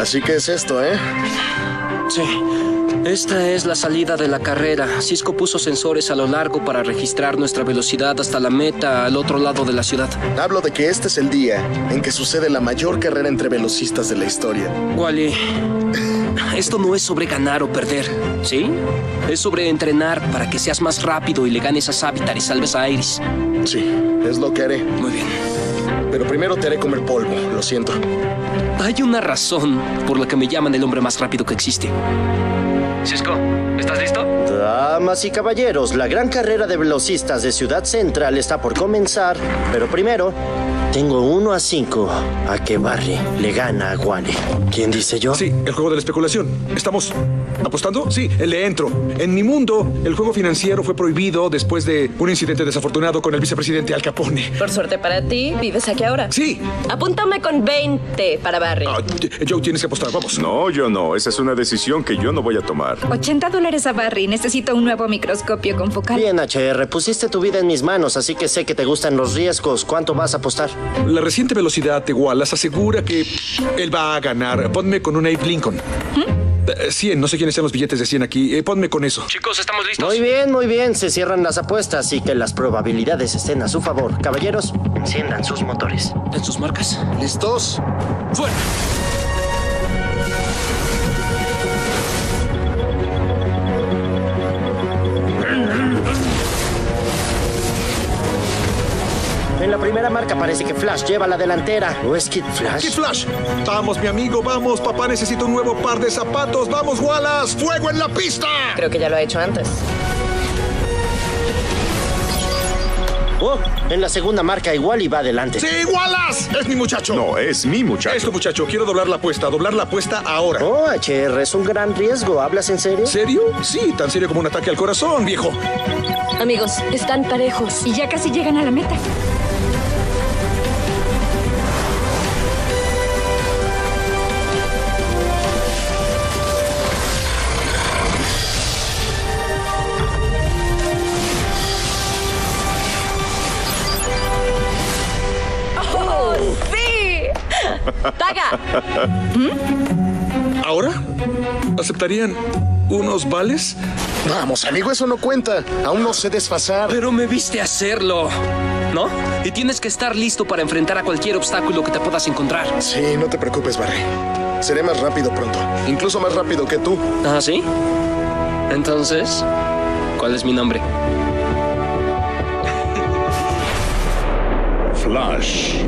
Así que es esto, ¿eh? Sí. Esta es la salida de la carrera. Cisco puso sensores a lo largo para registrar nuestra velocidad hasta la meta al otro lado de la ciudad. Hablo de que este es el día en que sucede la mayor carrera entre velocistas de la historia. Wally, esto no es sobre ganar o perder, ¿sí? Es sobre entrenar para que seas más rápido y le ganes a Savitar y salves a Iris. Sí, es lo que haré. Muy bien. Pero primero te haré comer polvo, lo siento. Hay una razón por la que me llaman el hombre más rápido que existe. Cisco, ¿estás listo? Damas y caballeros, la gran carrera de velocistas de Ciudad Central está por comenzar, pero primero tengo uno a cinco a que Barry le gana a Wally. ¿Quién dice yo? Sí, el juego de la especulación. ¿Estamos apostando? Sí, le entro. En mi mundo, el juego financiero fue prohibido después de un incidente desafortunado con el vicepresidente Al Capone. Por suerte para ti, vives aquí ahora. Sí. Apúntame con 20 para Barry. Ah, Joe, tienes que apostar, vamos. No, yo no. Esa es una decisión que yo no voy a tomar. 80 dólares a Barry. Necesito un nuevo microscopio con focal. Bien, HR, pusiste tu vida en mis manos, así que sé que te gustan los riesgos. ¿Cuánto vas a apostar? La reciente velocidad de Wallace asegura que él va a ganar. Ponme con un Abe Lincoln. Eh, 100, no sé quiénes sean los billetes de 100 aquí. Eh, ponme con eso. Chicos, ¿estamos listos? Muy bien, muy bien. Se cierran las apuestas y que las probabilidades estén a su favor. Caballeros, enciendan sus motores. ¿En sus marcas? ¿Listos? ¡Fuera! En la primera marca parece que Flash lleva la delantera. ¿O es Kid Flash? Kid Flash. Vamos, mi amigo, vamos. Papá necesita un nuevo par de zapatos. Vamos, Wallace. ¡Fuego en la pista! Creo que ya lo ha hecho antes. Oh, en la segunda marca igual y va adelante. ¡Sí, Wallace! Es mi muchacho. No, es mi muchacho. Esto, muchacho. Quiero doblar la apuesta. Doblar la apuesta ahora. Oh, HR, es un gran riesgo. ¿Hablas en serio? ¿Serio? Sí, tan serio como un ataque al corazón, viejo. Amigos, están parejos. Y ya casi llegan a la meta. ¡Taga! ¿Ahora? ¿Aceptarían unos vales? Vamos, amigo, eso no cuenta. Aún no sé desfasar. Pero me viste hacerlo, ¿no? Y tienes que estar listo para enfrentar a cualquier obstáculo que te puedas encontrar. Sí, no te preocupes, Barry. Seré más rápido pronto. Incluso más rápido que tú. ¿Ah, sí? Entonces, ¿cuál es mi nombre? Flash.